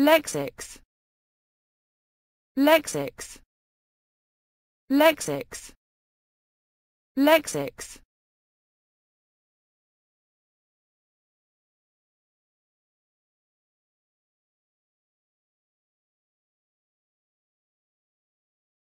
lexics. Lexics. Lexics. Lexics.